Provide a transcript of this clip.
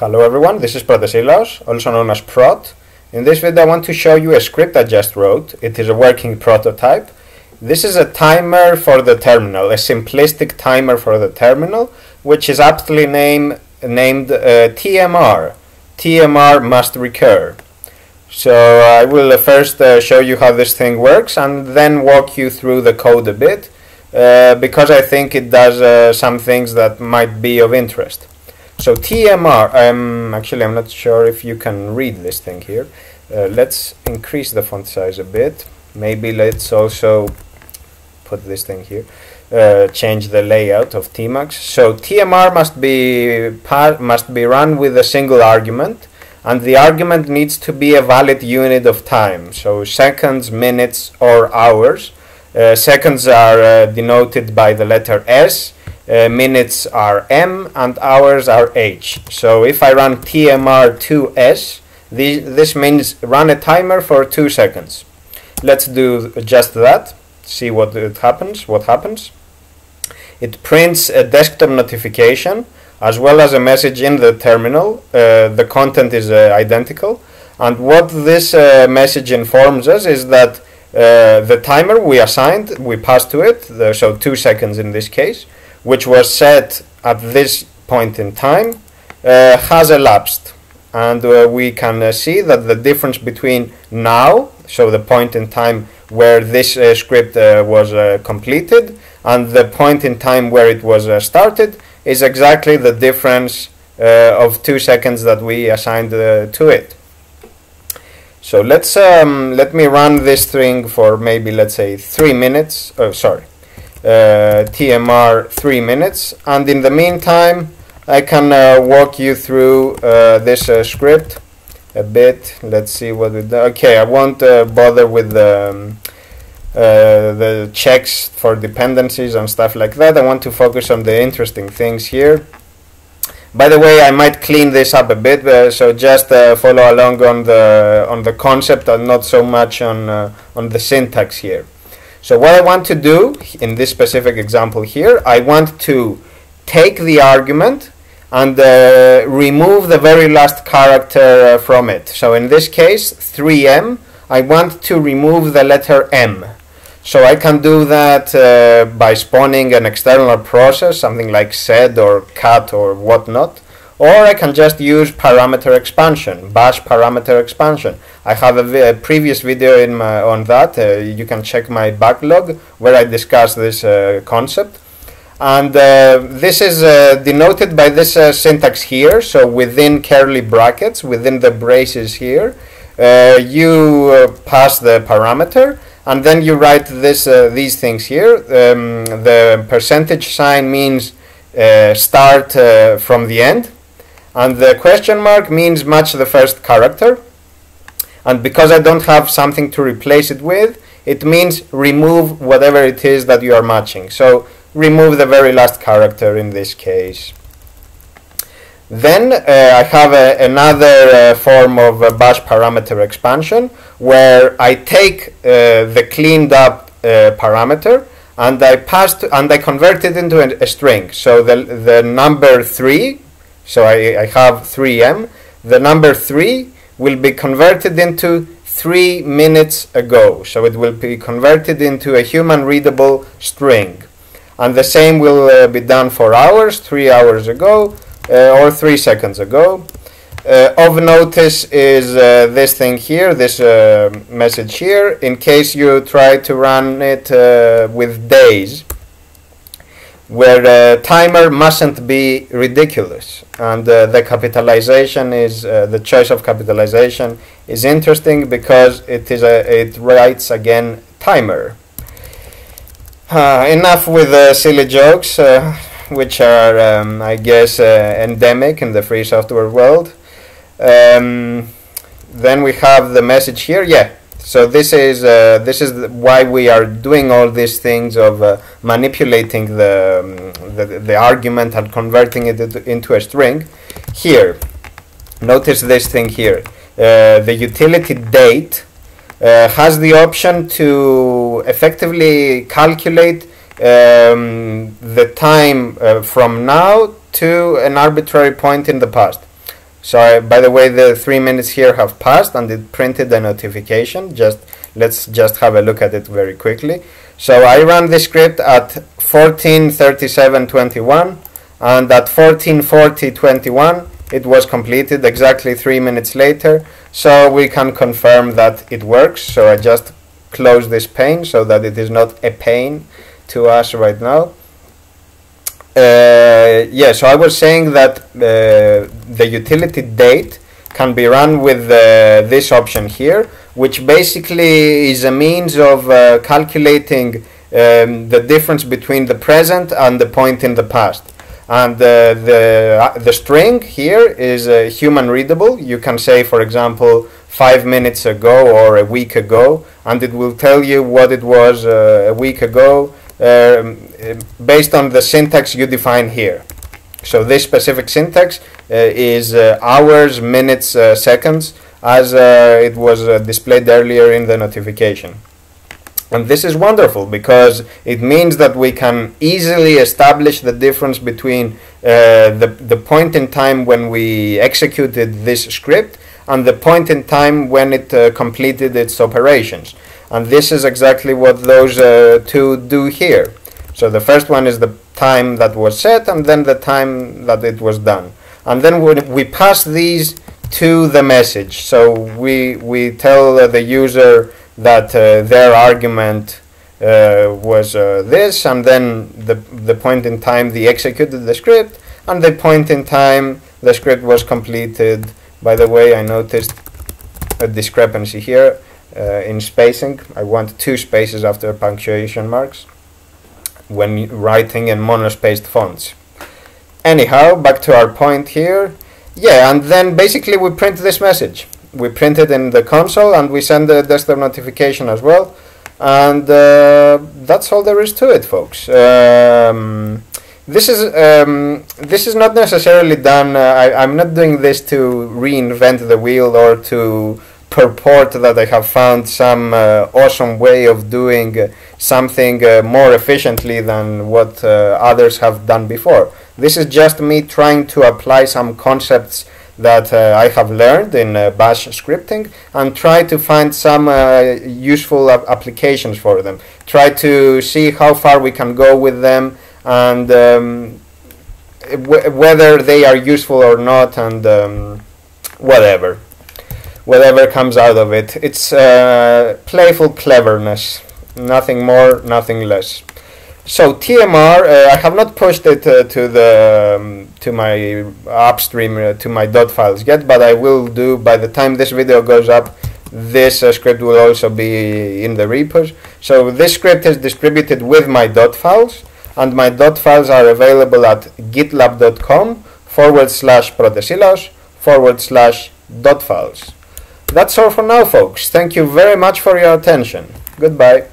Hello everyone, this is Protesilaos, also known as Prot. In this video I want to show you a script I just wrote. It is a working prototype. This is a timer for the terminal, a simplistic timer for the terminal, which is aptly name, named uh, TMR. TMR must recur. So I will first uh, show you how this thing works and then walk you through the code a bit uh, because I think it does uh, some things that might be of interest. So TMR, um, actually I'm not sure if you can read this thing here. Uh, let's increase the font size a bit. Maybe let's also put this thing here. Uh, change the layout of tmux. So TMR must be must be run with a single argument, and the argument needs to be a valid unit of time. So seconds, minutes, or hours. Uh, seconds are uh, denoted by the letter S uh, minutes are m and hours are h. So if I run tmr2s, this, this means run a timer for 2 seconds. Let's do just that, see what it happens, what happens. It prints a desktop notification as well as a message in the terminal. Uh, the content is uh, identical. And what this uh, message informs us is that uh, the timer we assigned, we passed to it, the, so 2 seconds in this case, which was set at this point in time uh, has elapsed. And uh, we can uh, see that the difference between now so the point in time where this uh, script uh, was uh, completed and the point in time where it was started is exactly the difference of two seconds that we assigned to it. So let's um, let me run this thing for maybe let's say three minutes. Oh sorry TMR 3 minutes and in the meantime I can uh, walk you through uh, this script a bit let's see what we do okay I won't bother with the um, uh, the checks for dependencies and stuff like that. I want to focus on the interesting things here. By the way, I might clean this up a bit, uh, so just uh, follow along on the on the concept and not so much on on the syntax here. So what I want to do in this specific example here, I want to take the argument and uh, remove the very last character uh, from it. So in this case, 3m, I want to remove the letter m. So I can do that uh, by spawning an external process, something like sed or cat or whatnot or I can just use parameter expansion, bash parameter expansion. I have a, a previous video in my, on that. Uh, you can check my backlog where I discuss this uh, concept. And uh, this is uh, denoted by this uh, syntax here. So within curly brackets, within the braces here, uh, you pass the parameter and then you write this these things here. Um, the percentage sign means start from the end and the question mark means match the first character. And because I don't have something to replace it with it means remove whatever it is that you are matching. So remove the very last character in this case. Then uh, I have a, another uh, form of bash parameter expansion where I take uh, the cleaned up uh, parameter and I passed and I convert it into a, a string. So the, the number 3 so I, I have 3m. The number 3 will be converted into 3 minutes ago. So it will be converted into a human readable string. And the same will uh, be done for hours, 3 hours ago uh, or 3 seconds ago. Uh, of notice is uh, this thing here, this uh, message here, in case you try to run it uh, with days where the timer mustn't be ridiculous. And uh, the capitalization is uh, the choice of capitalization is interesting because it is a it writes again timer. Uh, enough with the silly jokes uh, which are um, I guess uh, endemic in the free software world. Um, then we have the message here. Yeah so this is uh, this is why we are doing all these things of uh, manipulating the, um, the, the argument and converting it into a string. Here, notice this thing here. Uh, the utility date uh, has the option to effectively calculate um, the time uh, from now to an arbitrary point in the past. So by the way, the three minutes here have passed and it printed a notification. Just let's just have a look at it very quickly. So I ran the script at 14:37:21 and at 14:40:21 it was completed exactly three minutes later. So we can confirm that it works. So I just close this pane so that it is not a pain to us right now. Uh, yeah, so I was saying that uh, the utility date can be run with uh, this option here, which basically is a means of uh, calculating um, the difference between the present and the point in the past. And uh, the, uh, the string here is human readable. You can say, for example, five minutes ago or a week ago, and it will tell you what it was a week ago, based on the syntax you define here. So this specific syntax uh, is uh, hours, minutes, uh, seconds, as it was displayed earlier in the notification. And this is wonderful because it means that we can easily establish the difference between uh, the, the point in time when we executed this script and the point in time when it uh, completed its operations. And this is exactly what those uh, two do here. So the first one is the time that was set and then the time that it was done. And then we, we pass these to the message. So we, we tell uh, the user that uh, their argument uh, was uh, this and then the, the point in time they executed the script and the point in time the script was completed. By the way, I noticed a discrepancy here in spacing. I want two spaces after punctuation marks when writing in monospaced fonts. Anyhow, back to our point here. Yeah, and then basically we print this message. We print it in the console and we send the desktop notification as well. And uh, that's all there is to it, folks. Um, this is um, this is not necessarily done. Uh, I, I'm not doing this to reinvent the wheel or to purport that I have found some uh, awesome way of doing uh, something uh, more efficiently than what uh, others have done before. This is just me trying to apply some concepts that uh, I have learned in uh, bash scripting and try to find some useful applications for them. Try to see how far we can go with them and um, whether they are useful or not and um, whatever whatever comes out of it. It's uh, playful cleverness, nothing more, nothing less. So TMR, uh, I have not pushed it uh, to the um, to my upstream uh, to my dot files yet, but I will do by the time this video goes up. This uh, script will also be in the repos. So this script is distributed with my dot files, and my dot files are available at gitlab.com forward slash protesilaos forward slash dot files. That's all for now, folks. Thank you very much for your attention. Goodbye.